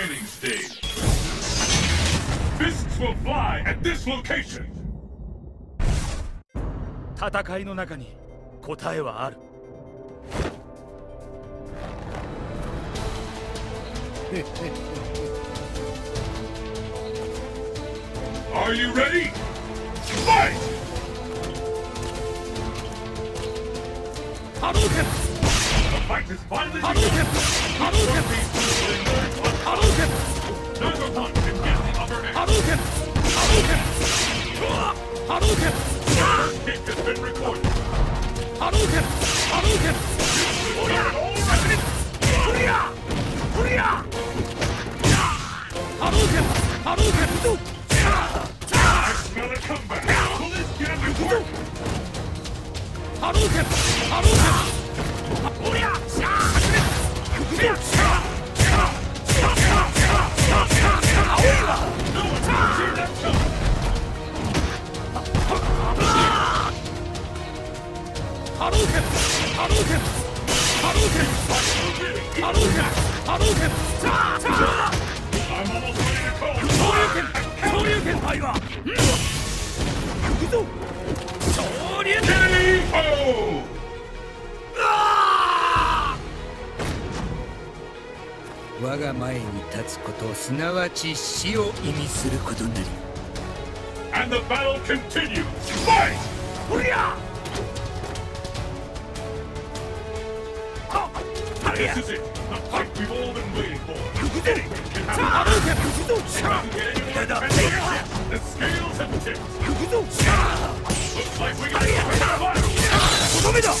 training stage. Fists will fly at this location. 戦いの中に答えはある。Are you ready? Fight! The fight is finally 波動拳波動拳波動拳 Hadouken! Hadouken! 我が前に立つことすなわち死を意味することなり。And the battle continues. Fight! おりゃや。とどめだ